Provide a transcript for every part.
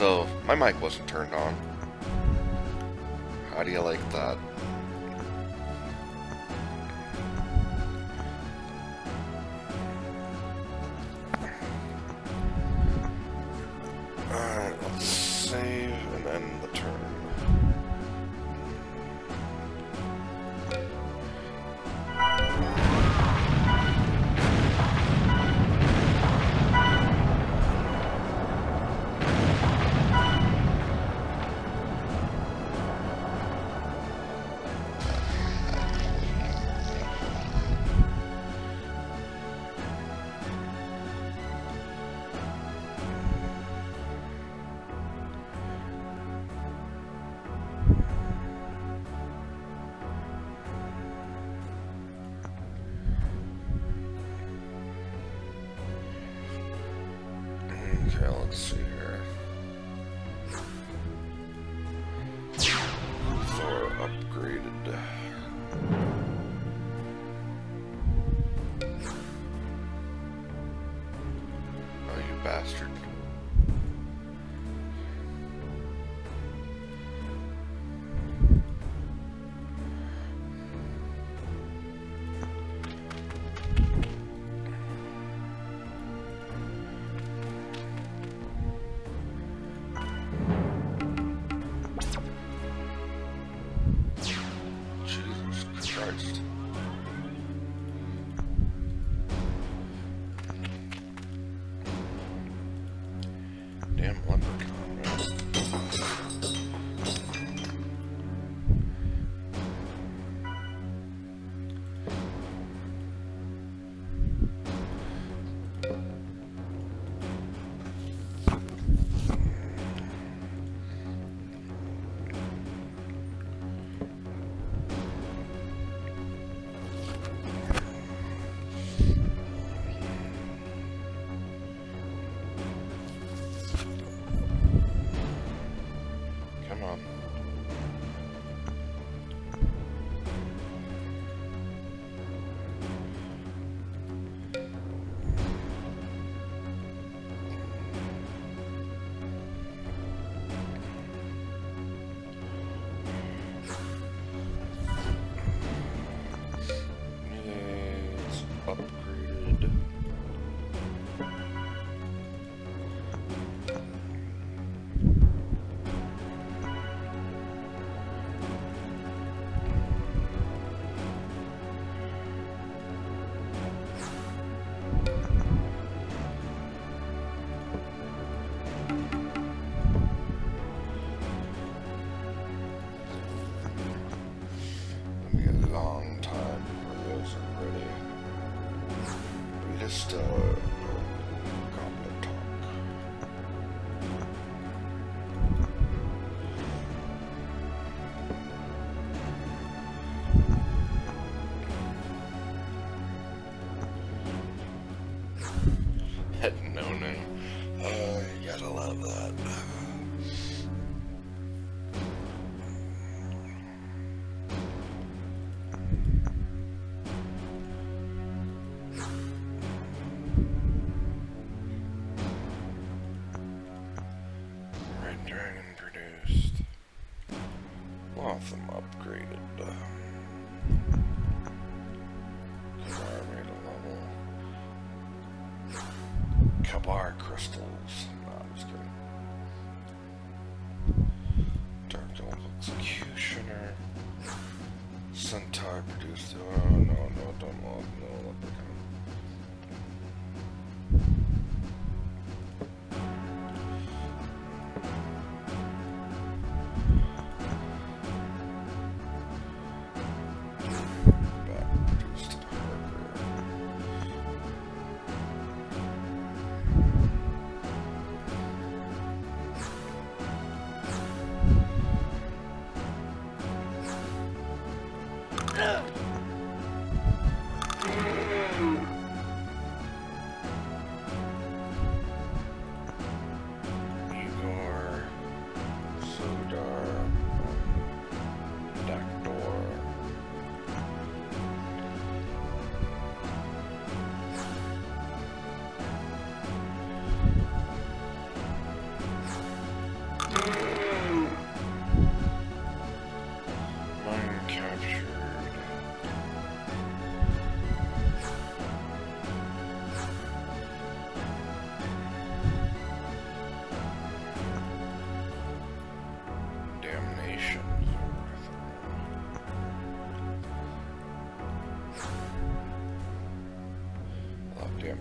So, my mic wasn't turned on. How do you like that?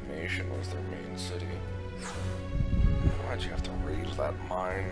Nation was their main city. Why'd you have to raise that mine?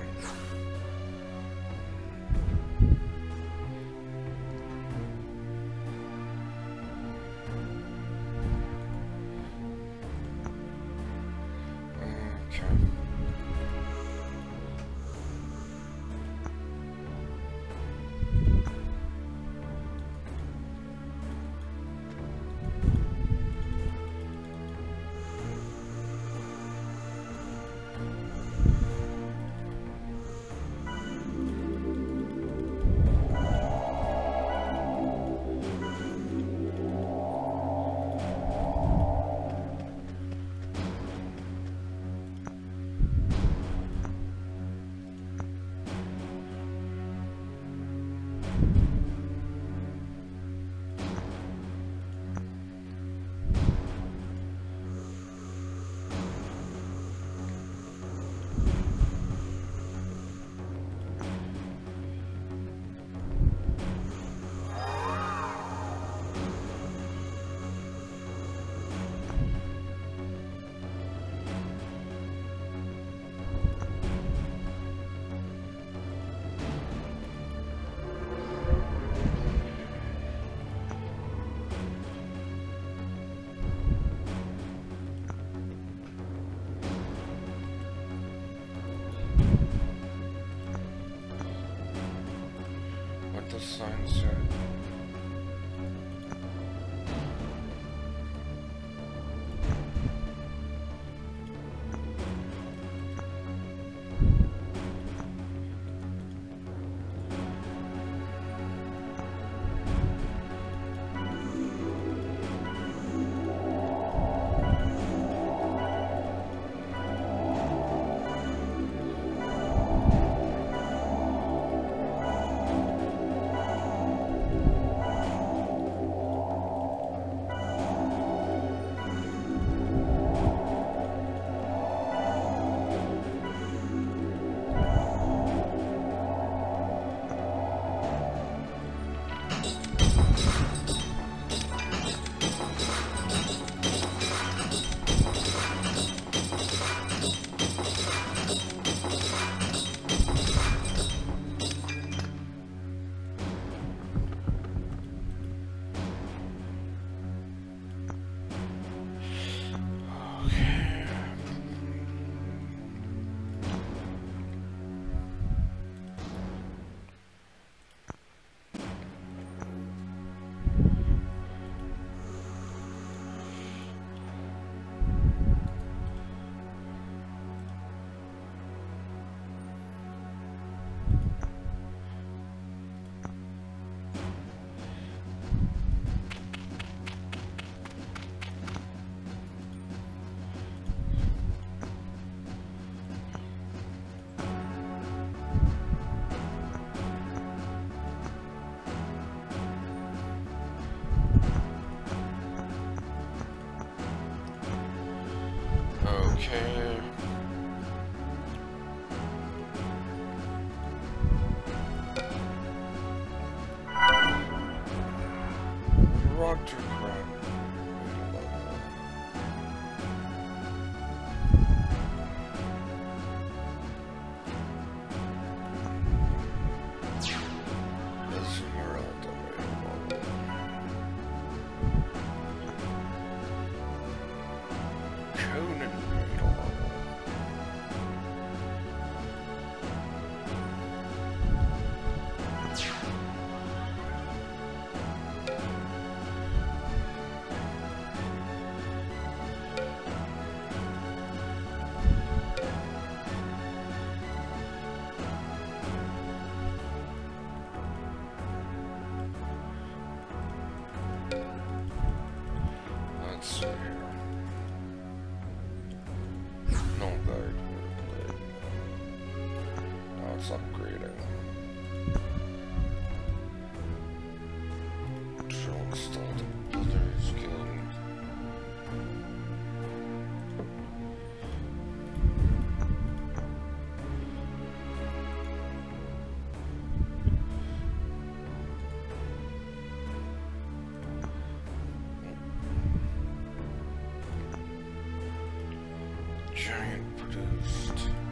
Giant produced.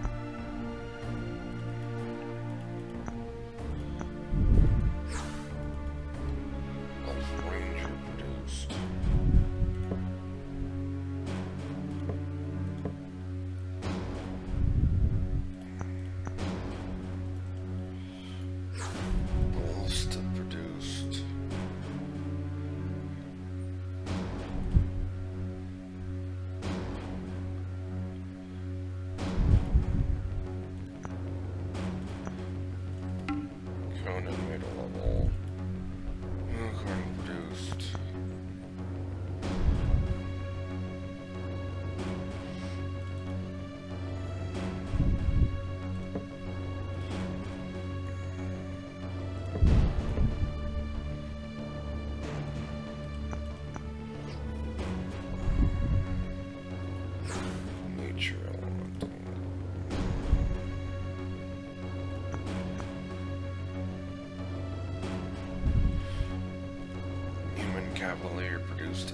Cavalier produced.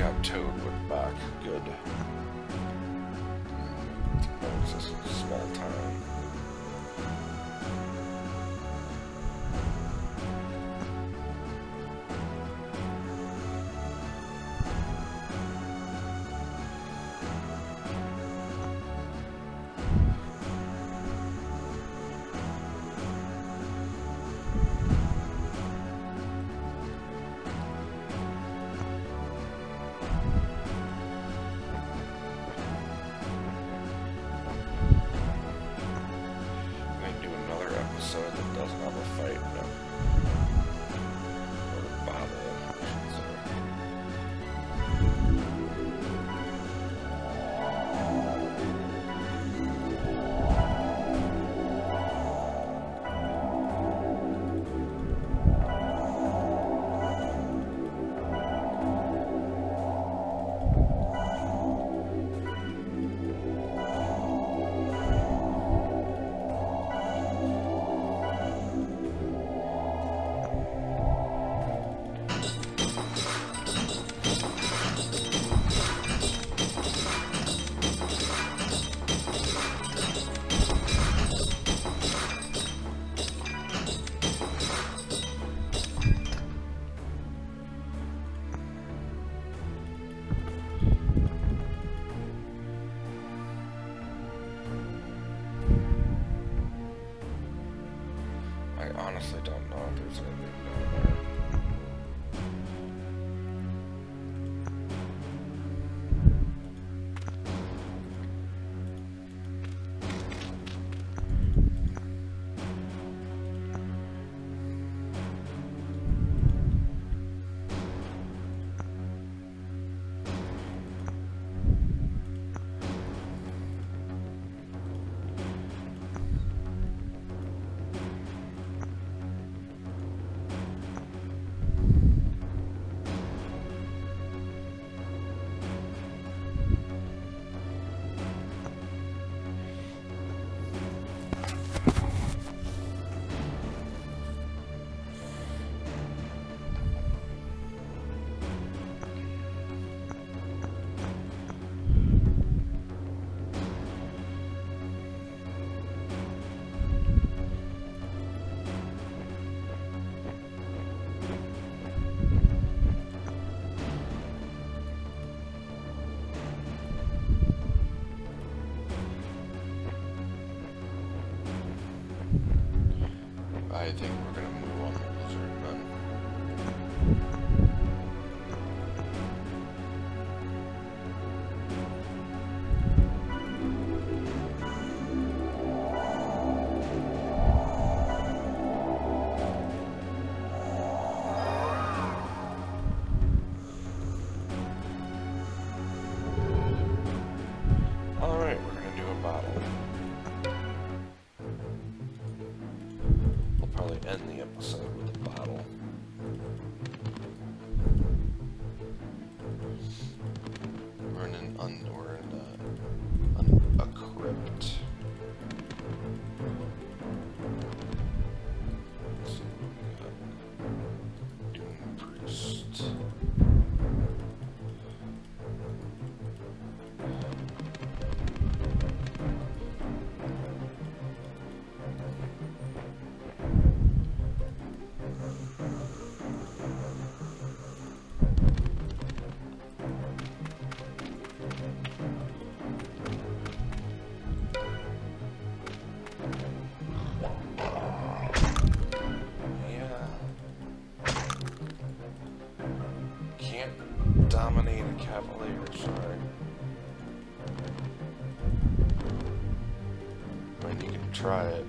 got Toadwood back. Good. That a small town. Try it,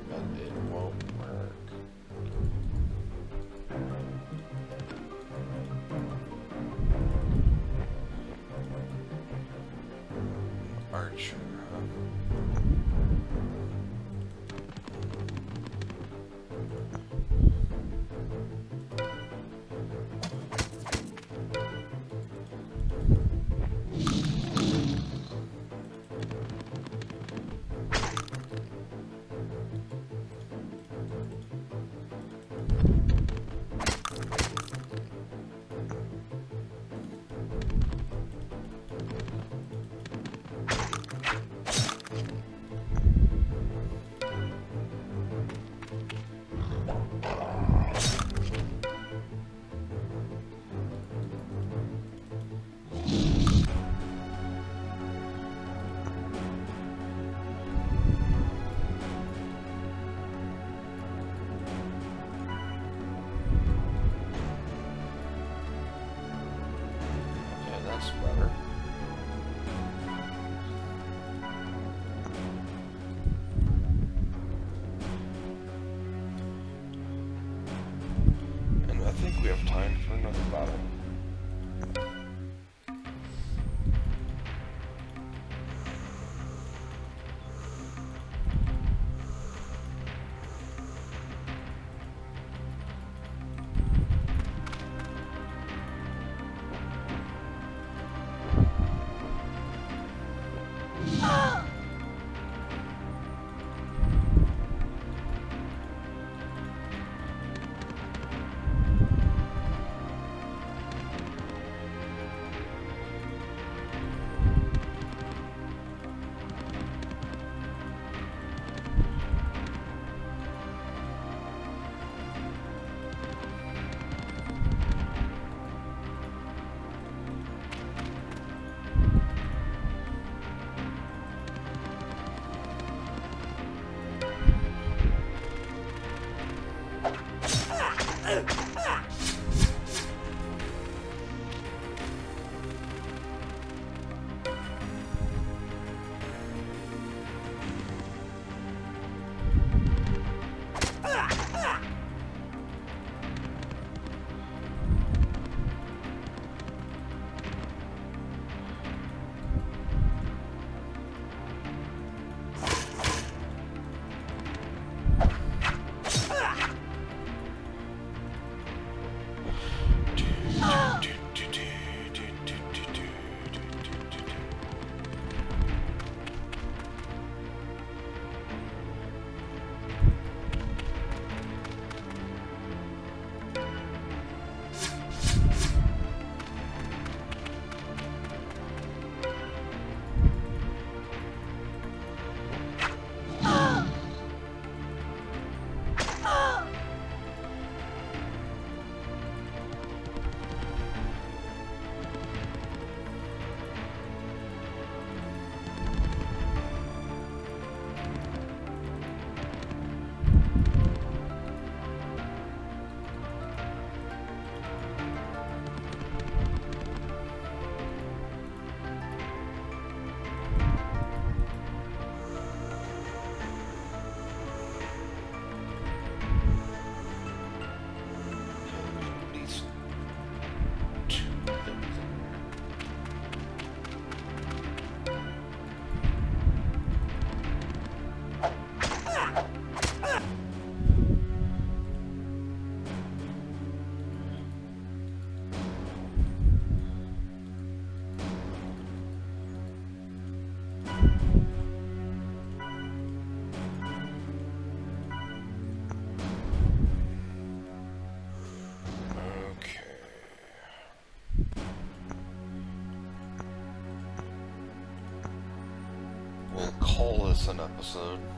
lesson episode.